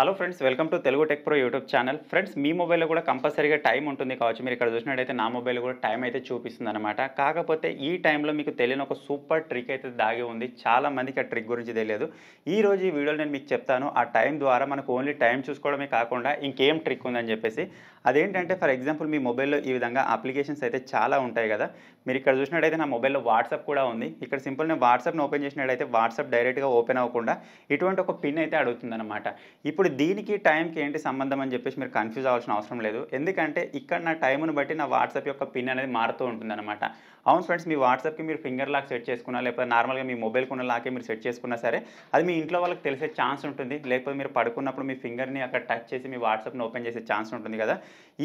Hello friends welcome to Telugu tech pro YouTube channel. Friends మీ మొబైల్లో కూడా కంపల్సరీగా time ఉంటుంది కావచ్చు. మీరు ఇక్కడ చూసినట్టయితే నా మొబైల్ కూడా టైం అయితే చూపిస్తుంది అనమాట కాకపోతే ఈ టైంలో మీకు తెలియని ఒక సూపర్ ట్రిక్ అయితే దాగి ఉంది. చాలా మందికి ఆ ట్రిక్ గురించి తెలియదు. ఈ రోజు ఈ వీడియోలో నేను మీకు చెప్తాను ఆ టైం ద్వారా మనకు ఓన్లీ టైం చూసుకోవడమే కాకుండా ఇంకేం ట్రిక్ ఉందని చెప్పేసి. అదేంటంటే ఫర్ ఎగ్జాంపుల్ మీ మొబైల్లో ఈ విధంగా అప్లికేషన్స్ అయితే చాలా ఉంటాయి కదా. మీరు ఇక్కడ చూసినట్టయితే నా మొబైల్లో వాట్సాప్ కూడా ఉంది. ఇక్కడ సింపుల్ నేను వాట్సాప్ని ఓపెన్ చేసినట్టయితే వాట్సాప్ డైరెక్ట్గా ఓపెన్ అవ్వకుండా ఇటువంటి ఒక పిన్ అయితే అడుగుతుందన్నమాట. ఇప్పుడు దీనికి టైంకి ఏంటి సంబంధం అని చెప్పేసి మీరు కన్ఫ్యూజ్ అవ్వాల్సిన అవసరం లేదు. ఎందుకంటే ఇక్కడ నా టైంను బట్టి నా వాట్సాప్ యొక్క పిన్ అనేది మారుతూ ఉంటుందన్నమాట. అవును ఫ్రెండ్స్ మీ వాట్సాప్కి మీరు ఫింగర్ లాక్ సెట్ చేసుకున్నా లేకపోతే నార్మల్గా మీ మొబైల్కి ఉన్న లాకే మీరు సెట్ చేసుకున్నా సరే అది మీ ఇంట్లో వాళ్ళకి తెలిసే ఛాన్స్ ఉంటుంది. లేకపోతే మీరు పడుకున్నప్పుడు మీ ఫింగర్ని అక్కడ టచ్ చేసి మీ వాట్సాప్ని ఓపెన్ చేసే ఛాన్స్ ఉంటుంది కదా.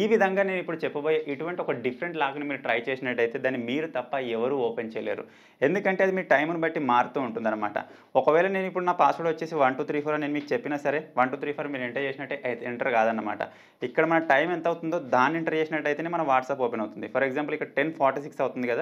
ఈ విధంగా నేను ఇప్పుడు చెప్పబోయే ఇటువంటి ఒక డిఫరెంట్ లాక్ని మీరు ట్రై చేసినట్టయితే దాన్ని మీరు తప్ప ఎవరు ఓపెన్ చేయలేరు. ఎందుకంటే అది మీ టైంను బట్టి మారుతూ ఉంటుందన్నమాట. ఒకవేళ నేను ఇప్పుడు నా పాస్వర్డ్ వచ్చేసి వన్ టూ త్రీ ఫోర్ నేను మీకు చెప్పినా సరే వన్ టూ త్రీ ఫోర్ మీరు ఎంటర్ చేసినట్టే అయితే ఎంటర్ కాదన్నమాట. ఇక్కడ మన టైం ఎంత అవుతుందో దాన్ని ఎంటర్ చేసినట్టయితేనే మన వాట్సాప్ ఓపెన్ అవుతుంది. ఫర్ ఎగ్జాంపుల్ ఇక్కడ టెన్ ఫార్టీ సిక్స్ అవుతుంది కదా.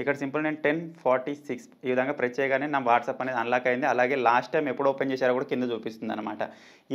ఇక్కడ సింపుల్ నేను టెన్ ఫార్టీ సిక్స్ ఈ విధంగా ప్రెస్ చేయగానే నా వాట్సాప్ అనేది అన్లాక్ అయింది. అలాగే లాస్ట్ టైం ఎప్పుడు ఓపెన్ చేశారో కూడా కింద చూపిస్తుంది అనమాట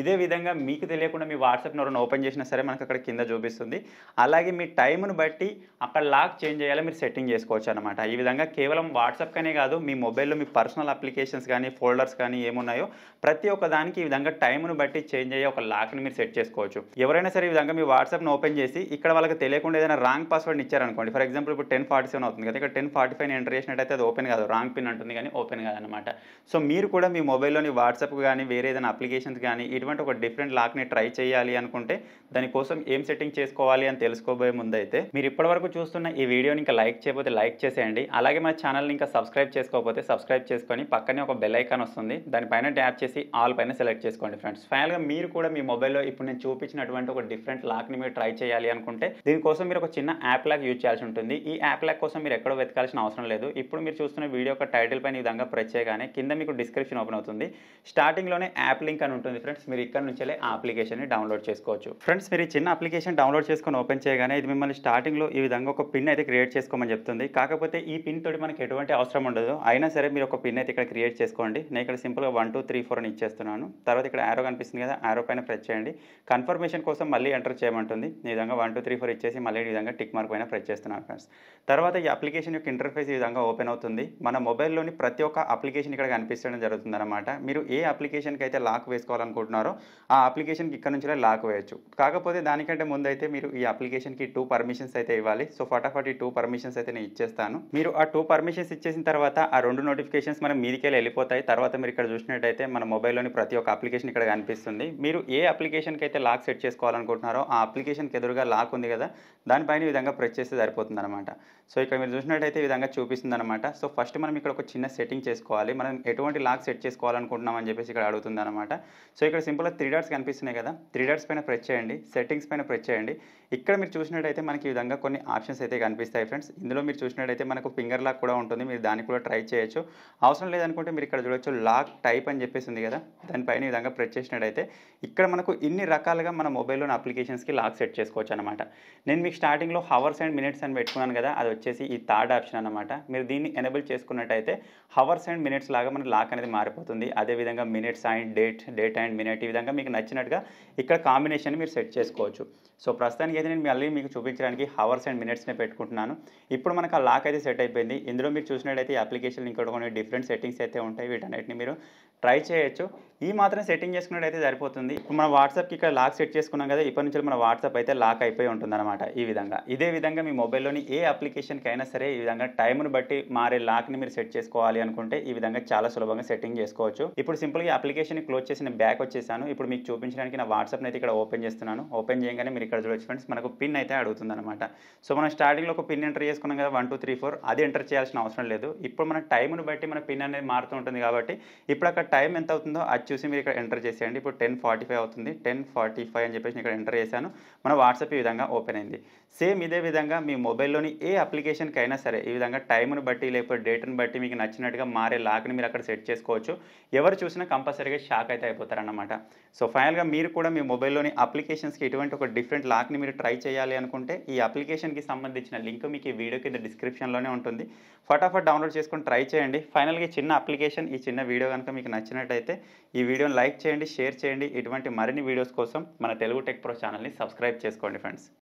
ఇదే విధంగా మీకు తెలియకుండా మీ వాట్సాప్ని ఎవరైనా ఓపెన్ చేసినా సరే మనకు అక్కడ కింద చూపిస్తుంది. అలాగే మీ టైంను బట్టి అక్కడ లాక్ చేంజ్ చేయాలో మీరు సెట్టింగ్ చేసుకోవచ్చు అనమాట ఈ విధంగా కేవలం వాట్సాప్కనే కాదు మీ మొబైల్లో మీ పర్సనల్ అప్లికేషన్స్ కానీ ఫోల్డర్స్ కానీ ఏమున్నాయో ప్రతి ఒక్క దానికి ఈ విధంగా టైంను బట్టి చేంజ్ అయ్యే ఒక లాక్ని మీరు సెట్ చేసుకోవచ్చు. ఎవరైనా సరే ఈ విధంగా మీ వాట్సాప్ను ఓపెన్ చేసి ఇక్కడ వాళ్ళకి తెలియకుండా ఏదైనా రాంగ్ పాస్వర్డ్ ఇచ్చారనుకోండి. ఫర్ ఎగ్జాంపుల్ ఇప్పుడు టెన్ ఫార్టీ సెవెన్ అవుతుంది కదా ఇక్కడ టెన్ ఫార్టీ ఫైవ్ ఎంటర్ చేసినట్టయితే అది ఓపెన్ కాదు. రాంగ్ పిన్ అంటుంది కానీ ఓపెన్ కాదనమాట సో మీరు కూడా మీ మొబైల్లోని వాట్సాప్ కానీ వేరే ఏదైనా అప్లికేషన్స్ కానీ ఇటువంటి ఒక డిఫరెంట్ లాక్ని ట్రై చేయాలి అనుకుంటే దానికోసం ఏం సెట్టింగ్ చేసుకోవాలి అని తెలుసుకోబోయే ముందైతే మీరు ఇప్పటివరకు చూస్తున్న ఈ వీడియోని ఇంకా లైక్ చేయకపోతే లైక్ చేసేయండి. అలాగే మన ఛానల్ని ఇంకా సబ్స్క్రైబ్ చేసుకోకపోతే సబ్స్క్రైబ్ చేసుకొని పక్కనే ఒక బెల్ ఐకాన్ వస్తుంది. దానిపైన ట్యాప్ చేసి ఆల్ పైన సెలెక్ట్ చేసుకోండి ఫ్రెండ్స్ ఫైనల్గా మీరు కూడా మీ మొబైల్లో ఇప్పుడు నేను చూపించినటువంటి ఒక డిఫరెంట్ లాక్ని మీరు ట్రై చేయాలి అనుకుంటే దీనికోసం మీరు ఒక చిన్న యాప్ లాక్ యూజ్ చేయాల్సి ఉంటుంది. ఈ యాప్ లాక్ కోసం మీరు ఎక్కడో వెతకాల్సిన అవసరం లేదు. ఇప్పుడు మీరు చూస్తున్న వీడియో యొక్క టైటిల్ పైన ఈ విధంగా ప్రెస్ చేయగానే కింద మీకు డిస్క్రిప్షన్ ఓపెన్ అవుతుంది. స్టార్టింగ్లోనే యాప్ లింక్ అని ఉంటుంది ఫ్రెండ్స్. మీరు ఇక్కడ నుంచే ఆ అప్లికేషన్ని డౌన్లోడ్ చేసుకోవచ్చు. ఫ్రెండ్స్ మీరు చిన్న అప్లికేషన్ డౌన్లోడ్ చేసుకొని ఓపెన్ చేయగానే ఇది మిమ్మల్ని స్టార్టింగ్లో ఈ విధంగా ఒక పిన్ అయితే క్రియేట్ చేసుకోమని చెప్తుంది. కాకపోతే ఈ పిన్ తోటి మనకి ఎటువంటి అవసరం ఉండదు. అయినా సరే మీరు ఒక పిన్ అయితే ఇక్కడ క్రియేట్ చేసుకోండి. నేను ఇక్కడ సింపుల్గా వన్ టూ త్రీ ఫోర్ అని ఇచ్చేస్తున్నాను. తర్వాత ఇక్కడ ఆరో కనిపిస్తుంది కదా ఆరో పైన ప్రెస్ చేయండి. కన్ఫర్మేషన్ కోసం మళ్ళీ ఎంటర్ చేయమంటుంది. ఈ విధంగా వన్ టూ త్రీ ఫోర్ ఇచ్చేసి మళ్ళీ ఈ విధంగా టిక్ మార్క్ పైన ప్రెస్ చేస్తున్నాను ఫ్రెండ్స్. తర్వాత ఈ అప్లికేషన్ యొక్క ఇంటర్ఫేస్ ఈ విధంగా ఓపెన్ అవుతుంది. మన మొబైల్లోని ప్రతి ఒక్క అప్లికేషన్ ఇక్కడ కనిపించడం జరుగుతుంది అనమాట మీరు ఏ అప్లికేషన్కి అయితే లాక్ వేసుకోవాలనుకుంటున్నారో ఆ అప్లికేషన్కి ఇక్కడ నుంచి లాక్ వేయచ్చు. కాకపోతే దానికంటే ముందు అయితే మీరు ఈ అప్లికేషన్కి టూ పర్మిషన్స్ అయితే ఇవ్వాలి. సో ఫటాఫట్ ఈ టూ పర్మిషన్స్ అయితే నేను ఇచ్చేస్తాను. మీరు ఆ టూ పర్మిషన్స్ ఇచ్చేసిన తర్వాత ఆ రెండు నోటిఫికేషన్స్ మనం మీదికెళ్ళి వెళ్ళిపోతాయి. తర్వాత మీరు ఇక్కడ చూసినట్టయితే మన మొబైల్లోని ప్రతి ఒక్క అప్లికేషన్ ఇక్కడ కనిపిస్తుంది. మీరు ఏ అప్లికేషన్కి అయితే లాక్ సెట్ చేసుకోవాలనుకుంటున్నారో ఆ అప్లికేషన్కి ఎదురుగా లాక్ ఉంది కదా దానిపైన ఈ విధంగా ప్రెస్ చేస్తే సరిపోతుంది అనమాట సో ఇక్కడ మీరు చూసినట్టయితే ఈ విధంగా చూపిస్తుంది అనమాట సో ఫస్ట్ మనం ఇక్కడ ఒక చిన్న సెట్టింగ్ చేసుకోవాలి. మనం ఎటువంటి లాక్ సెట్ చేసుకోవాలనుకుంటున్నాం అని చెప్పేసి ఇక్కడ అడుగుతుంది అనమాట సో ఇక్కడ సింపుల్గా త్రీ డాట్స్ కనిపిస్తున్నాయి కదా. త్రీ డాట్స్ పైన ప్రెస్ చేయండి. సెట్టింగ్స్ పైన ప్రెస్ చేయండి. ఇక్కడ మీరు చూసినట్టయితే మనకి ఈ విధంగా కొన్ని ఆప్షన్స్ అయితే కనిపిస్తాయి ఫ్రెండ్స్. ఇందులో మీరు చూసినట్టయితే మనకు ఫింగర్ లాక్ కూడా ఉంటుంది. మీరు దాన్ని కూడా ట్రై చేయొచ్చు. అవసరం లేదనుకుంటే మీరు ఇక్కడ చూడొచ్చు లాక్ టైప్ అని చెప్పేసి ఉంది కదా. దానిపైన ఈ విధంగా ప్రెస్ చేసినట్టయితే ఇక్కడ మనకు ఇన్ని రకాలుగా మన మొబైల్లోని అప్లికేషన్స్కి లాక్ సెట్ చేసుకోవచ్చు అనమాట నేను మీకు స్టార్టింగ్లో హవర్స్ అండ్ మినిట్స్ అని పెట్టుకున్నాను కదా. అది వచ్చేసి ఈ థర్డ్ ఆప్షన్. అనమాట మీరు దీన్ని ఎనేబుల్ చేసుకున్నట్టయితే హవర్స్ అండ్ మినిట్స్ లాగా మన లాక్ అనేది మారిపోతుంది. అదేవిధంగా minutes and date date and minute ఈ విధంగా మీకు నచ్చినట్టుగా ఇక్కడ కాంబినేషన్ మీరు సెట్ చేసుకోవచ్చు. సో ప్రస్తుతానికి అయితే నేను మళ్ళీ మీకు చూపించడానికి హవర్స్ అండ్ మినిట్స్నే పెట్టుకుంటున్నాను. ఇప్పుడు మనకు ఆ లాక్ అయితే సెట్ అయిపోయింది. ఇందులో మీరు చూసినట్టయితే ఈ అప్లికేషన్ ఇంకా కొన్ని డిఫరెంట్ సెట్టింగ్స్ అయితే ఉంటాయి. వీటన్నిటిని మీరు ట్రై చేయొచ్చు. ఈ మాత్రం సెట్టింగ్ చేసుకున్నట్టయితే సరిపోతుంది. ఇప్పుడు మన వాట్సాప్కి ఇక్కడ లాక్ సెట్ చేసుకున్నాం కదా ఇప్పటి నుంచి మన వాట్సాప్ అయితే లాక్ అయిపోయి ఉంటుందన్నమాట ఈ విధంగా. ఇదే విధంగా మీ మొబైల్లోని ఏ అప్లికేషన్కి అయినా సరే ఈ విధంగా టైంను బట్టి మారే లాక్ని మీరు సెట్ చేసుకోవాలి అనుకుంటే ఈ విధంగా చాలా సులభంగా సెట్టింగ్ చేసుకోవచ్చు. ఇప్పుడు సింపుల్గా అప్లికేషన్ క్లోజ్ చేసిన బ్యాక్ వచ్చేసాను. ఇప్పుడు మీకు చూపించడానికి నా వాట్సాప్ని అయితే ఇక్కడ ఓపెన్ చేస్తున్నాను. ఓపెన్ చేయగానే మీరు ఇక్కడ చూడొచ్చు ఫ్రెండ్స్ మనకు పిన్ అయితే అడుగుతుంది అనమాట సో మనం స్టార్టింగ్లో ఒక పిన్ ఎంటర్ చేసుకున్నాం కదా వన్ టూ త్రీ ఫోర్ అది ఎంటర్ చేయాల్సిన అవసరం లేదు. ఇప్పుడు మన టైంను బట్టి మన పిన్ అనేది మారుతూ ఉంటుంది కాబట్టి ఇప్పుడు అక్కడ టైం ఎంత అవుతుందో అది చూసి మీరు ఇక్కడ ఎంటర్ చేసేయండి. ఇప్పుడు టెన్ ఫార్టీ ఫైవ్ అవుతుంది. టెన్ ఫార్టీ ఫైవ్ అని చెప్పేసి నేను ఇక్కడ ఎంటర్ చేశాను. మన వాట్సాప్ ఈ విధంగా ఓపెన్ అయింది. సేమ్ ఇదే విధంగా మీ మొబైల్లోని ఏ అప్లికేషన్కి అయినా సరే ఈ విధంగా టైంను బట్టి లేకపోతే డేట్ని బట్టి మీకు నచ్చినట్టుగా మారే లాక్ని మీరు అక్కడ సెట్ చేసుకోవచ్చు. ఎవరు చూసినా కంపల్సరీగా షాక్ అయితే అయిపోతారన్నమాట. సో ఫైనల్గా మీరు కూడా మీ మొబైల్లోని అప్లికేషన్స్కి ఎటువంటి ఒక డిఫరెంట్ లాక్ని మీరు ట్రై చేయాలి అనుకుంటే ఈ అప్లికేషన్కి సంబంధించిన లింక్ మీకు ఈ వీడియో కింద డిస్క్రిప్షన్లోనే ఉంటుంది. ఫటాఫట్ డౌన్లోడ్ చేసుకొని ట్రై చేయండి. ఫైనల్గా చిన్న అప్లికేషన్ ఈ చిన్న వీడియో కనుక మీకు నచ్చినట్టయితే ఈ ఈ వీడియోని లైక్ చేయండి షేర్ చేయండి. ఇటువంటి మరిన్ని వీడియోస్ కోసం మన తెలుగు టెక్ ప్రో ఛానల్ని సబ్స్క్రైబ్ చేసుకోండి ఫ్రెండ్స్.